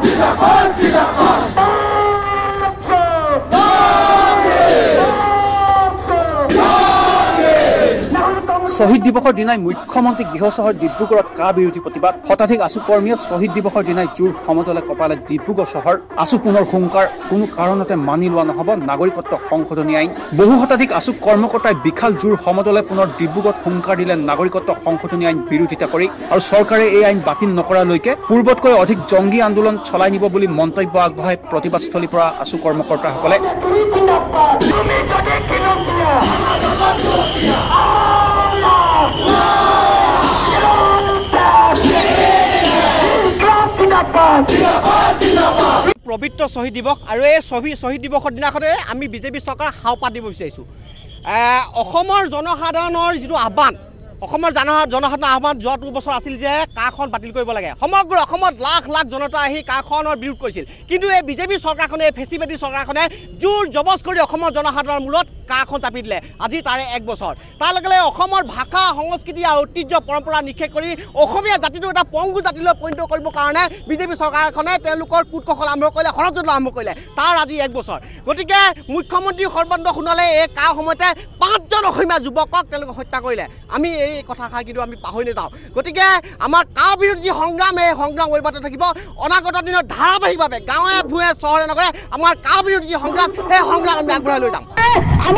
now. শ্বহীদ দিৱসৰ দিনাই মুখ্যমন্ত্ৰী গৃহ চহৰ ডিব্ৰুগড়ত কা বিৰোধী প্ৰতিবাদ। শতাধিক আছু কৰ্মীয়ে শ্বহীদ দিৱসৰ দিনাই জোৰ সমতলে কপালে ডিব্ৰুগড় চহৰ। আছু পুনৰ হুংকাৰ কোনো কাৰণতে মানি লোৱা নহ'ব নাগৰিকত্ব সংশোধনী আইন। বহু শতাধিক আছু কৰ্মকৰ্তাই বিশাল জোৰ সমতলে পুনৰ ডিব্ৰুগড়ত হুংকাৰ দিলে নাগৰিকত্ব সংশোধনী আইন বিৰোধিতা কৰি। আৰু চৰকাৰে এই আইন বাতিল নকৰালৈকে পূৰ্বতকৈ অধিক জংগী আন্দোলন চলাই নিব বুলি মন্তব্য আগবঢ়াই প্ৰতিবাদস্থলীৰ পৰা আছু কৰ্মকৰ্তাসকলে। পবিত্ৰ শ্বহীদ দিৱস আৰু এই শ্বহীদ শ্বহীদ দিৱসৰ দিনাখনে আমি বিজেপি চৰকাৰক সাওপাত দিব বিচাৰিছোঁ। অসমৰ জনসাধাৰণৰ যিটো আহ্বান অসমৰ জন জনসাধাৰণৰ আহ্বান যোৱাটো বছৰ আছিল যে কাখন বাতিল কৰিব লাগে। সমগ্ৰ অসমত লাখ লাখ জনতা আহি কাখনৰ বিৰোধ কৰিছিল। কিন্তু এই বিজেপি চৰকাৰখনে এই ফেচিবাদী চৰকাৰখনে জোৰ জবজ কৰি অসমৰ জনসাধাৰণৰ মূৰত কাখন চাপি দিলে। আজি তাৰে এক বছৰ। তাৰ লগে লগে অসমৰ ভাষা সংস্কৃতি আৰু ঐতিহ্য পৰম্পৰা নিষেধ কৰি অসমীয়া জাতিটো এটা পংগু জাতিলৈ পৰিণত কৰিবৰ কাৰণে বিজেপি চৰকাৰখনে তেওঁলোকৰ কুট কৌশল আৰম্ভ কৰিলে ষড়যন্ত্ৰ আৰম্ভ কৰিলে। তাৰ আজি এক বছৰ। গতিকে মুখ্যমন্ত্ৰী সৰ্বানন্দ সোণোৱালে এই কা সময়তে পাঁচজন অসমীয়া যুৱকক তেওঁলোকে হত্যা কৰিলে। আমি এই কথাষাৰ কিন্তু আমি পাহৰি নাযাওঁ। গতিকে আমাৰ কা বিৰোধী যি সংগ্ৰাম এই সংগ্ৰাম অব্যাহত থাকিব। অনাগত দিনত ধাৰাবাহিকভাৱে গাঁৱে ভূঞে চহৰে নগৰে আমাৰ কা বিৰোধী যি সংগ্ৰাম সেই সংগ্ৰাম আমি আগবঢ়াই লৈ যাম।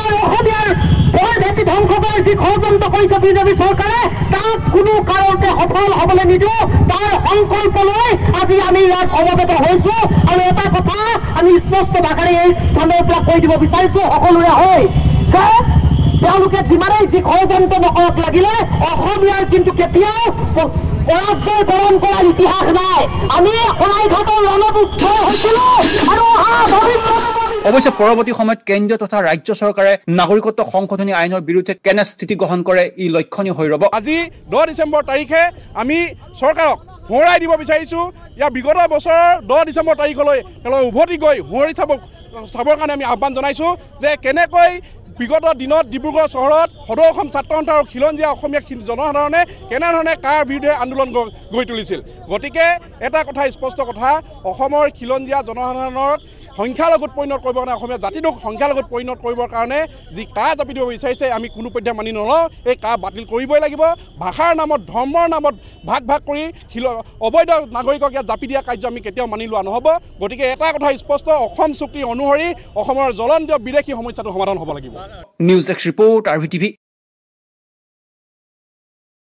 আমাৰ অসমীয়াৰ বৰ ভেটি ধ্বংস কৰি যি ষড়যন্ত্ৰ কৰিছে বিজেপি চৰকাৰে তাক কোনো কাৰণতে সফল হ'বলৈ নিদিওঁ তাৰ সংকল্প লৈ আজি আমি ইয়াত সমবেত হৈছো আৰু এটা কথা আমি স্পষ্ট ভাষাৰে এই স্থানৰ পৰা কৈ দিব বিচাৰিছো সকলোৰে হৈ। তেওঁলোকে যিমানেই যি ষড়যন্ত্ৰ নকৰক লাগিলে অসমীয়াৰ কিন্তু কেতিয়াও পৰাজয় বৰণ কৰাৰ ইতিহাস নাই। আমি শৰাইঘাটৰ ৰণত উত্তৰ হৈছিলো। অৱশ্যে পৰৱৰ্তী সময়ত কেন্দ্ৰীয় তথা ৰাজ্য চৰকাৰে নাগৰিকত্ব সংশোধনী আইনৰ বিৰুদ্ধে কেনে স্থিতি গ্ৰহণ কৰে ই লক্ষণীয় হৈ ৰ'ব। আজি দহ ডিচেম্বৰ তাৰিখে আমি চৰকাৰক সোঁৱৰাই দিব বিচাৰিছোঁ। ইয়াৰ বিগত বছৰৰ দহ ডিচেম্বৰ তাৰিখলৈ তেওঁলোকে উভতি গৈ সোঁৱৰি চাব চাবৰ কাৰণে আমি আহ্বান জনাইছোঁ যে কেনেকৈ বিগত দিনত ডিব্ৰুগড় চহৰত সদৌ অসম ছাত্ৰ সন্থা আৰু খিলঞ্জীয়া অসমীয়া জনসাধাৰণে কেনেধৰণে কাৰ বিৰুদ্ধে আন্দোলন গঢ়ি তুলিছিল। গতিকে এটা কথা স্পষ্ট কথা অসমৰ খিলঞ্জীয়া জনসাধাৰণক সংখ্যালঘুত পৰিণত কৰিবৰ কাৰণে অসমীয়া জাতিটোক সংখ্যালঘুত পৰিণত কৰিবৰ কাৰণে যি কা জাপি দিব বিচাৰিছে আমি কোনো পধ্যে মানি নলওঁ। এই কা বাতিল কৰিবই লাগিব। ভাষাৰ নামত ধৰ্মৰ নামত ভাগ ভাগ কৰি খিল অবৈধ নাগৰিকক ইয়াত জাপি দিয়া কাৰ্য আমি কেতিয়াও মানি লোৱা নহ'ব। গতিকে এটা কথা স্পষ্ট অসম চুক্তি অনুসৰি অসমৰ জ্বলন্ত বিদেশী সমস্যাটো সমাধান হ'ব লাগিব। News desk report R V TV